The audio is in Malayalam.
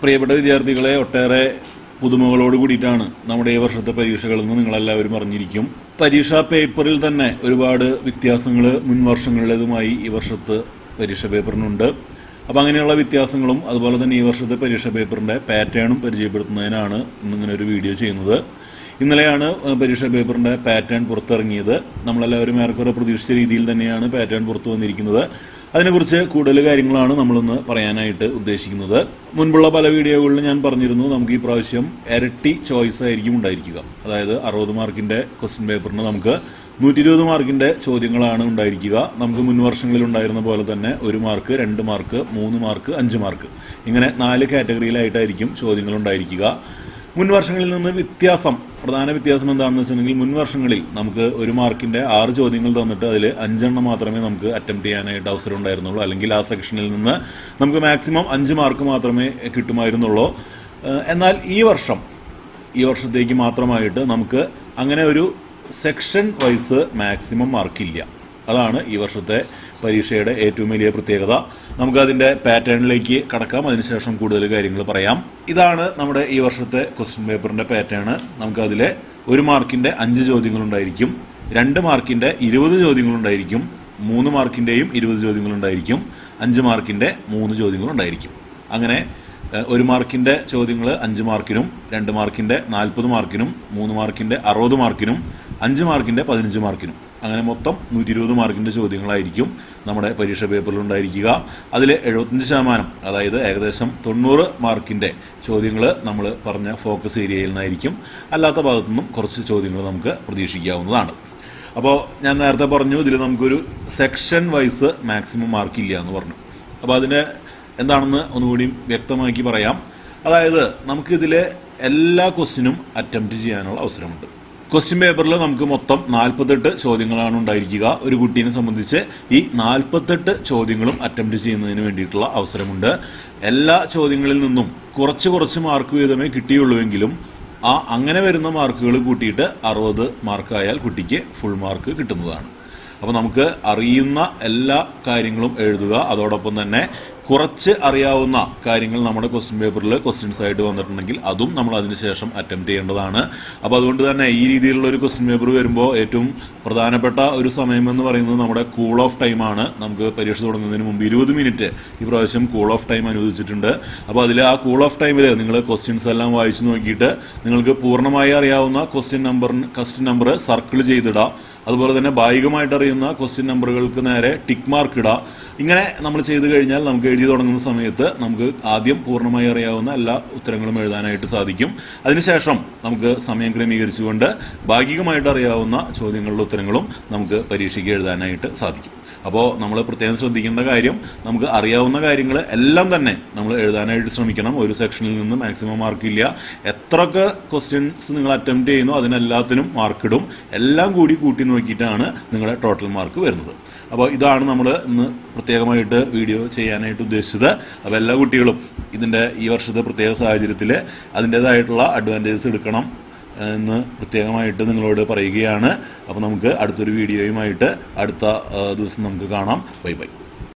പ്രിയപ്പെട്ട വിദ്യാർത്ഥികളെ ഒട്ടേറെ പുതുമകളോട് കൂടിയിട്ടാണ് നമ്മുടെ ഈ വർഷത്തെ പരീക്ഷകളെന്ന് നിങ്ങളെല്ലാവരും അറിഞ്ഞിരിക്കും. പരീക്ഷാ പേപ്പറിൽ തന്നെ ഒരുപാട് വ്യത്യാസങ്ങൾ മുൻ വർഷങ്ങളിലേതുമായി ഈ വർഷത്തെ പരീക്ഷാ പേപ്പറിനുണ്ട്. അപ്പം അങ്ങനെയുള്ള വ്യത്യാസങ്ങളും അതുപോലെ തന്നെ ഈ വർഷത്തെ പരീക്ഷാ പേപ്പറിന്റെ പാറ്റേണും പരിചയപ്പെടുത്തുന്നതിനാണ് ഇന്നിങ്ങനെ ഒരു വീഡിയോ ചെയ്യുന്നത്. ഇന്നലെയാണ് പരീക്ഷാ പേപ്പറിന്റെ പാറ്റേൺ പുറത്തിറങ്ങിയത്. നമ്മളെല്ലാവരും ഏറെക്കുറെ പ്രതീക്ഷിച്ച രീതിയിൽ തന്നെയാണ് പാറ്റേൺ പുറത്തു വന്നിരിക്കുന്നത്. അതിനെക്കുറിച്ച് കൂടുതൽ കാര്യങ്ങളാണ് നമ്മളിന്ന് പറയാനായിട്ട് ഉദ്ദേശിക്കുന്നത്. മുൻപുള്ള പല വീഡിയോകളിലും ഞാൻ പറഞ്ഞിരുന്നു നമുക്ക് ഈ പ്രാവശ്യം ഇരട്ടി ചോയ്സ് ആയിരിക്കും ഉണ്ടായിരിക്കുക. അതായത് അറുപത് മാർക്കിന്റെ ക്വസ്റ്റ്യൻ പേപ്പറിന് നമുക്ക് നൂറ്റി ഇരുപത് മാർക്കിന്റെ ചോദ്യങ്ങളാണ് ഉണ്ടായിരിക്കുക. നമുക്ക് മുൻ വർഷങ്ങളിൽ ഉണ്ടായിരുന്ന പോലെ തന്നെ ഒരു മാർക്ക് രണ്ട് മാർക്ക് മൂന്ന് മാർക്ക് അഞ്ച് മാർക്ക്. ഇങ്ങനെ നാല് കാറ്റഗറിയിലായിട്ടായിരിക്കും ചോദ്യങ്ങൾ ഉണ്ടായിരിക്കുക. മുൻ വർഷങ്ങളിൽ നിന്ന് വ്യത്യാസം പ്രധാന വ്യത്യാസം എന്താണെന്ന് വെച്ചിട്ടുണ്ടെങ്കിൽ മുൻ വർഷങ്ങളിൽ നമുക്ക് ഒരു മാർക്കിന്റെ ആറ് ചോദ്യങ്ങൾ തന്നിട്ട് അതിൽ അഞ്ചെണ്ണം മാത്രമേ നമുക്ക് അറ്റംപ്റ്റ് ചെയ്യാനായിട്ട് അവസരം ഉണ്ടായിരുന്നുള്ളൂ. അല്ലെങ്കിൽ ആ സെക്ഷനിൽ നിന്ന് നമുക്ക് മാക്സിമം അഞ്ച് മാർക്ക് മാത്രമേ കിട്ടുമായിരുന്നുള്ളൂ. എന്നാൽ ഈ വർഷം ഈ വർഷത്തേക്ക് മാത്രമായിട്ട് നമുക്ക് അങ്ങനെ ഒരു സെക്ഷൻ വൈസ് മാക്സിമം മാർക്കില്ല അതാണ് ഈ വർഷത്തെ പരീക്ഷയുടെ ഏറ്റവും വലിയ പ്രത്യേകത. നമുക്കതിന്റെ പാറ്റേണിലേക്ക് കടക്കാം. അതിനുശേഷം കൂടുതൽ കാര്യങ്ങൾ പറയാം. ഇതാണ് നമ്മുടെ ഈ വർഷത്തെ ക്വസ്റ്റ്യൻ പേപ്പറിന്റെ പാറ്റേൺ നമുക്കതിൽ ഒരു മാർക്കിന്റെ അഞ്ച് ചോദ്യങ്ങളുണ്ടായിരിക്കും. രണ്ട് മാർക്കിന്റെ ഇരുപത് ചോദ്യങ്ങളുണ്ടായിരിക്കും. മൂന്ന് മാർക്കിന്റെയും ഇരുപത് ചോദ്യങ്ങളുണ്ടായിരിക്കും. അഞ്ച് മാർക്കിന്റെ മൂന്ന് ചോദ്യങ്ങളുണ്ടായിരിക്കും. അങ്ങനെ ഒരു മാർക്കിന്റെ ചോദ്യങ്ങൾ അഞ്ച് മാർക്കിനും രണ്ട് മാർക്കിന്റെ നാൽപ്പത് മാർക്കിനും മൂന്ന് മാർക്കിന്റെ അറുപത് മാർക്കിനും അഞ്ച് മാർക്കിന്റെ പതിനഞ്ച് മാർക്കിനും. അങ്ങനെ മൊത്തം നൂറ്റി ഇരുപത് മാർക്കിന്റെ ചോദ്യങ്ങളായിരിക്കും നമ്മുടെ പരീക്ഷ പേപ്പറിൽ ഉണ്ടായിരിക്കുക. അതിൽ എഴുപത്തഞ്ച് ശതമാനം അതായത് ഏകദേശം തൊണ്ണൂറ് മാർക്കിന്റെ ചോദ്യങ്ങൾ നമ്മൾ പറഞ്ഞ ഫോക്കസ് ഏരിയയിൽ നിന്നായിരിക്കും അല്ലാത്ത ഭാഗത്തു നിന്നും കുറച്ച് ചോദ്യങ്ങൾ നമുക്ക് പ്രതീക്ഷിക്കാവുന്നതാണ്. അപ്പോൾ ഞാൻ നേരത്തെ പറഞ്ഞു ഇതിൽ നമുക്കൊരു സെക്ഷൻ വൈസ് മാക്സിമം മാർക്ക് ഇല്ല എന്ന് പറഞ്ഞു. അപ്പോൾ അതിന്റെ എന്താണെന്ന് ഒന്നുകൂടി വ്യക്തമാക്കി പറയാം. അതായത് നമുക്കിതിലെ എല്ലാ ക്വസ്റ്റിനും അറ്റംപ്റ്റ് ചെയ്യാനുള്ള അവസരമുണ്ട്. ക്വസ്റ്റ്യൻ പേപ്പറിൽ നമുക്ക് മൊത്തം നാൽപ്പത്തെട്ട് ചോദ്യങ്ങളാണ് ഉണ്ടായിരിക്കുക. ഒരു കുട്ടീനെ സംബന്ധിച്ച് ഈ നാൽപ്പത്തെട്ട് ചോദ്യങ്ങളും അറ്റംപ്റ്റ് ചെയ്യുന്നതിന് വേണ്ടിയിട്ടുള്ള അവസരമുണ്ട്. എല്ലാ ചോദ്യങ്ങളിൽ നിന്നും കുറച്ച് കുറച്ച് മാർക്ക് വീതമേ കിട്ടിയുള്ളൂവെങ്കിലും ആ അങ്ങനെ വരുന്ന മാർക്കുകൾ കൂട്ടിയിട്ട് അറുപത് മാർക്കായാൽ കുട്ടിക്ക് ഫുൾ മാർക്ക് കിട്ടുന്നതാണ്. അപ്പോൾ നമുക്ക് അറിയുന്ന എല്ലാ കാര്യങ്ങളും എഴുതുക. അതോടൊപ്പം തന്നെ കുറച്ച് അറിയാവുന്ന കാര്യങ്ങൾ നമ്മുടെ ക്വസ്റ്റ്യൻ പേപ്പറിൽ ക്വസ്റ്റ്യൻസ് ആയിട്ട് വന്നിട്ടുണ്ടെങ്കിൽ അതും നമ്മൾ അതിനുശേഷം അറ്റംപ്റ്റ് ചെയ്യേണ്ടതാണ്. അപ്പോൾ അതുകൊണ്ട് തന്നെ ഈ രീതിയിലുള്ള ഒരു ക്വസ്റ്റ്യൻ പേപ്പർ വരുമ്പോൾ ഏറ്റവും പ്രധാനപ്പെട്ട ഒരു സമയമെന്ന് പറയുന്നത് നമ്മുടെ കൂൾ ഓഫ് ടൈമാണ് നമുക്ക് പരീക്ഷ തുടങ്ങുന്നതിന് മുമ്പ് ഇരുപത് മിനിറ്റ് ഈ പ്രാവശ്യം കൂൾ ഓഫ് ടൈം അനുവദിച്ചിട്ടുണ്ട്. അപ്പോൾ അതിൽ ആ കൂൾ ഓഫ് ടൈമിൽ നിങ്ങൾ ക്വസ്റ്റ്യൻസ് എല്ലാം വായിച്ചു നോക്കിയിട്ട് നിങ്ങൾക്ക് പൂർണമായി അറിയാവുന്ന question number question number circle ചെയ്തിടാം. അതുപോലെ തന്നെ ഭാഗികമായിട്ട് അറിയുന്ന ക്വസ്റ്റ്യൻ നമ്പറുകൾക്ക് നേരെ ടിക്ക് മാർക്ക് ഇടാം. ഇങ്ങനെ നമ്മൾ ചെയ്തു കഴിഞ്ഞാൽ നമുക്ക് എഴുതി തുടങ്ങുന്ന സമയത്ത് നമുക്ക് ആദ്യം പൂർണമായി അറിയാവുന്ന എല്ലാ ഉത്തരങ്ങളും എഴുതാനായിട്ട് സാധിക്കും. അതിനുശേഷം നമുക്ക് സമയം ക്രമീകരിച്ചുകൊണ്ട് ഭാഗികമായിട്ട് അറിയാവുന്ന ചോദ്യങ്ങളുടെ ഉത്തരങ്ങളും നമുക്ക് പരീക്ഷയ്ക്ക് എഴുതാനായിട്ട് സാധിക്കും. അപ്പോൾ നമ്മൾ പ്രത്യേകം ശ്രദ്ധിക്കേണ്ട കാര്യം നമുക്ക് അറിയാവുന്ന കാര്യങ്ങൾ എല്ലാം തന്നെ നമ്മൾ എഴുതാനായിട്ട് ശ്രമിക്കണം. ഒരു സെക്ഷനിൽ നിന്ന് മാക്സിമം മാർക്ക് ഇല്ല. എത്രയൊക്കെ ക്വസ്റ്റ്യൻസ് നിങ്ങൾ അറ്റംപ്റ്റ് ചെയ്യുന്നു അതിനെല്ലാത്തിനും മാർക്ക് ഇടും. എല്ലാം കൂടി കൂട്ടി നോക്കിയിട്ടാണ് നിങ്ങളുടെ ടോട്ടൽ മാർക്ക് വരുന്നത്. അപ്പോൾ ഇതാണ് നമ്മൾ ഇന്ന് പ്രത്യേകമായിട്ട് വീഡിയോ ചെയ്യാനായിട്ട് ഉദ്ദേശിച്ചത്. അപ്പോൾ എല്ലാ കുട്ടികളും ഇതിന്റെ ഈ വർഷത്തെ പ്രത്യേക സാഹചര്യത്തിൽ അതിന്റേതായിട്ടുള്ള അഡ്വാന്റേജസ് എടുക്കണം. എന്ന് പ്രത്യേകമായിട്ട് നിങ്ങളോട് പറയുകയാണ്. അപ്പോൾ നമുക്ക് അടുത്തൊരു വീഡിയോയുമായിട്ട് അടുത്ത ദിവസം നമുക്ക് കാണാം. Bye bye.